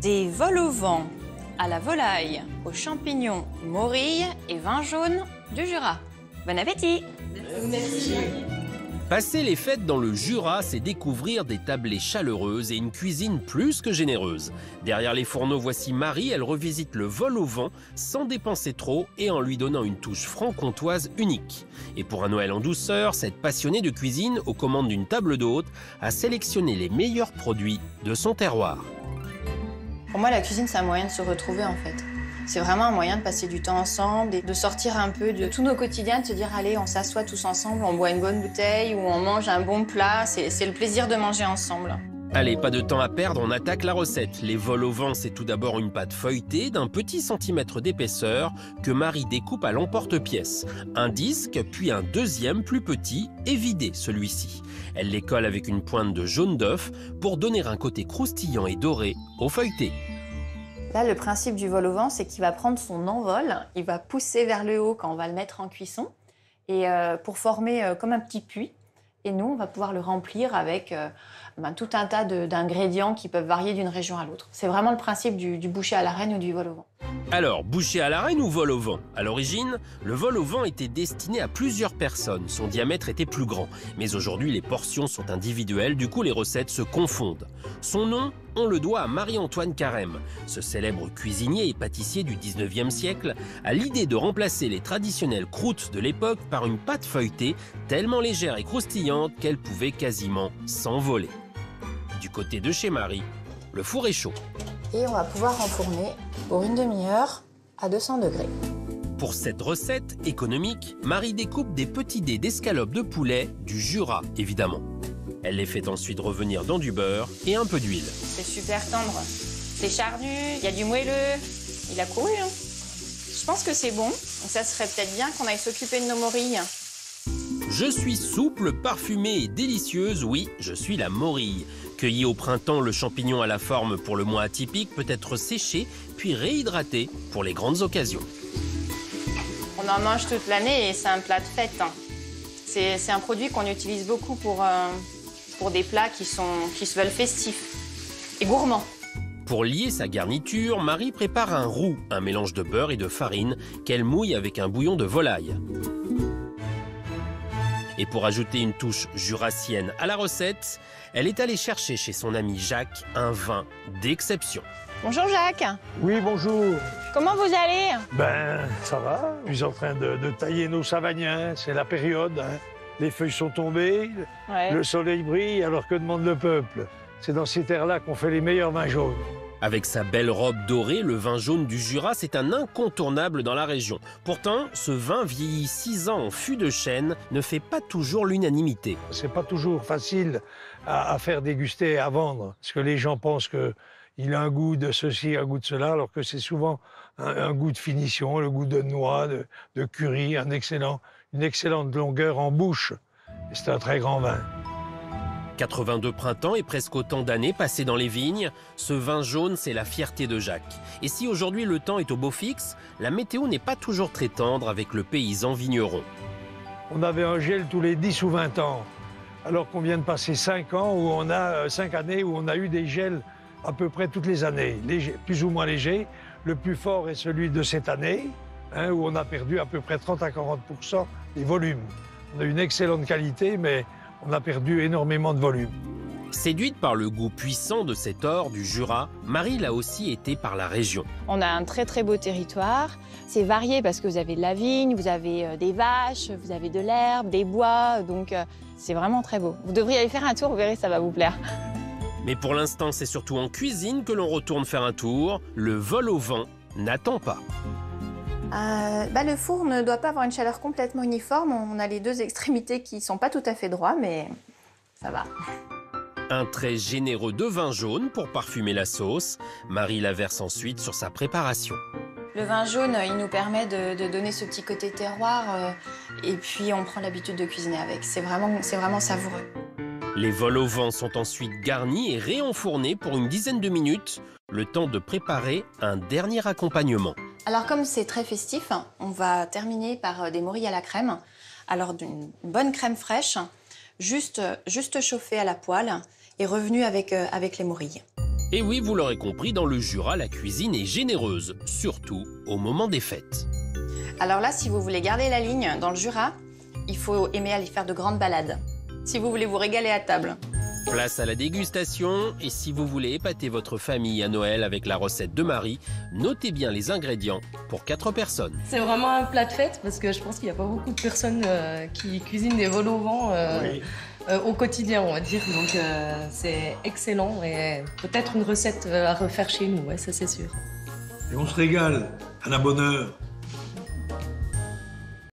Des vols au vent, à la volaille, aux champignons, morilles et vin jaune du Jura. Bon appétit Passer les fêtes dans le Jura, c'est découvrir des tablées chaleureuses et une cuisine plus que généreuse. Derrière les fourneaux, voici Marie, elle revisite le vol au vent sans dépenser trop et en lui donnant une touche franc-comtoise unique. Et pour un Noël en douceur, cette passionnée de cuisine, aux commandes d'une table d'hôte, a sélectionné les meilleurs produits de son terroir. Pour moi, la cuisine, c'est un moyen de se retrouver en fait. C'est vraiment un moyen de passer du temps ensemble et de sortir un peu de tous nos quotidiens, de se dire allez, on s'assoit tous ensemble, on boit une bonne bouteille ou on mange un bon plat. C'est le plaisir de manger ensemble. Allez, pas de temps à perdre, on attaque la recette. Les vols au vent, c'est tout d'abord une pâte feuilletée d'un petit centimètre d'épaisseur que Marie découpe à l'emporte-pièce. Un disque, puis un deuxième plus petit et vidé celui-ci. Elle les colle avec une pointe de jaune d'œuf pour donner un côté croustillant et doré au feuilleté. Là, le principe du vol au vent, c'est qu'il va prendre son envol, il va pousser vers le haut quand on va le mettre en cuisson, et euh, pour former euh, comme un petit puits. Et nous, on va pouvoir le remplir avec euh, ben, tout un tas d'ingrédients qui peuvent varier d'une région à l'autre. C'est vraiment le principe du, boucher à la reine ou du vol au vent. Alors, boucher à la reine ou vol au vent? À l'origine, le vol au vent était destiné à plusieurs personnes. Son diamètre était plus grand. Mais aujourd'hui, les portions sont individuelles, du coup, les recettes se confondent. Son nom, on le doit à Marie-Antoine Carême. Ce célèbre cuisinier et pâtissier du 19e siècle a l'idée de remplacer les traditionnelles croûtes de l'époque par une pâte feuilletée tellement légère et croustillante qu'elle pouvait quasiment s'envoler. Du côté de chez Marie, le four est chaud. Et on va pouvoir enfourner pour une demi-heure à 200 degrés. Pour cette recette économique, Marie découpe des petits dés d'escalope de poulet du Jura, évidemment. Elle les fait ensuite revenir dans du beurre et un peu d'huile. C'est super tendre. C'est charnu, il y a du moelleux. Il a couru. Hein. Je pense que c'est bon. ça serait peut-être bien qu'on aille s'occuper de nos morilles. Je suis souple, parfumée et délicieuse, oui, je suis la morille. Cueilli au printemps, le champignon à la forme pour le mois atypique peut être séché puis réhydraté pour les grandes occasions. On en mange toute l'année et c'est un plat de fête. Hein. C'est un produit qu'on utilise beaucoup pour, euh, pour des plats qui, sont, qui se veulent festifs et gourmands. Pour lier sa garniture, Marie prépare un roux, un mélange de beurre et de farine qu'elle mouille avec un bouillon de volaille. Et pour ajouter une touche jurassienne à la recette, elle est allée chercher chez son ami Jacques un vin d'exception. Bonjour Jacques. Oui, bonjour. Comment vous allez? Ben, ça va. Je suis en train de, tailler nos savagniens. C'est la période. Hein. Les feuilles sont tombées, le soleil brille, alors que demande le peuple? C'est dans ces terres-là qu'on fait les meilleurs vins jaunes. Avec sa belle robe dorée, le vin jaune du Jura, c'est un incontournable dans la région. Pourtant, ce vin vieilli 6 ans en fût de chêne ne fait pas toujours l'unanimité. C'est pas toujours facile à, faire déguster à vendre, parce que les gens pensent qu'il a un goût de ceci, un goût de cela, alors que c'est souvent un, goût de finition, le goût de noix, de, de curry, un excellent, une excellente longueur en bouche. C'est un très grand vin. 82 printemps et presque autant d'années passées dans les vignes, ce vin jaune, c'est la fierté de Jacques. Et si aujourd'hui le temps est au beau fixe, la météo n'est pas toujours très tendre avec le paysan vigneron. On avait un gel tous les 10 ou 20 ans, alors qu'on vient de passer 5 ans où on a 5 euh, années où on a eu des gels à peu près toutes les années, plus ou moins légers. Le plus fort est celui de cette année, hein, où on a perdu à peu près 30 à 40% des volumes. On a une excellente qualité, mais on a perdu énormément de volume. Séduite par le goût puissant de cet or du Jura, Marie l'a aussi été par la région. On a un très très beau territoire. C'est varié parce que vous avez de la vigne, vous avez euh, des vaches, vous avez de l'herbe, des bois, donc euh, c'est vraiment très beau. Vous devriez aller faire un tour, vous verrez, ça va vous plaire. Mais pour l'instant, c'est surtout en cuisine que l'on retourne faire un tour. Le vol au vent n'attend pas. Euh, bah, le four ne doit pas avoir une chaleur complètement uniforme. On a les deux extrémités qui ne sont pas tout à fait droits, mais ça va. Un trait généreux de vin jaune pour parfumer la sauce. Marie la verse ensuite sur sa préparation. Le vin jaune, il nous permet de, donner ce petit côté terroir euh, et puis on prend l'habitude de cuisiner avec. C'est vraiment, vraiment savoureux. Les vols au vent sont ensuite garnis et réenfournés pour une dizaine de minutes, le temps de préparer un dernier accompagnement. Alors comme c'est très festif, on va terminer par euh, des morilles à la crème. Alors d'une bonne crème fraîche, juste, juste chauffée à la poêle et revenue avec, euh, avec les morilles. Et oui, vous l'aurez compris, dans le Jura, la cuisine est généreuse, surtout au moment des fêtes. Alors là, si vous voulez garder la ligne dans le Jura, il faut aimer aller faire de grandes balades. Si vous voulez vous régaler à table. Place à la dégustation, et si vous voulez épater votre famille à Noël avec la recette de Marie, notez bien les ingrédients pour 4 personnes. C'est vraiment un plat de fête parce que je pense qu'il n'y a pas beaucoup de personnes euh, qui cuisinent des vols au vent euh, euh, au quotidien, on va dire. Donc euh, c'est excellent et peut-être une recette à refaire chez nous, ouais, ça c'est sûr. Et on se régale à la bonne heure.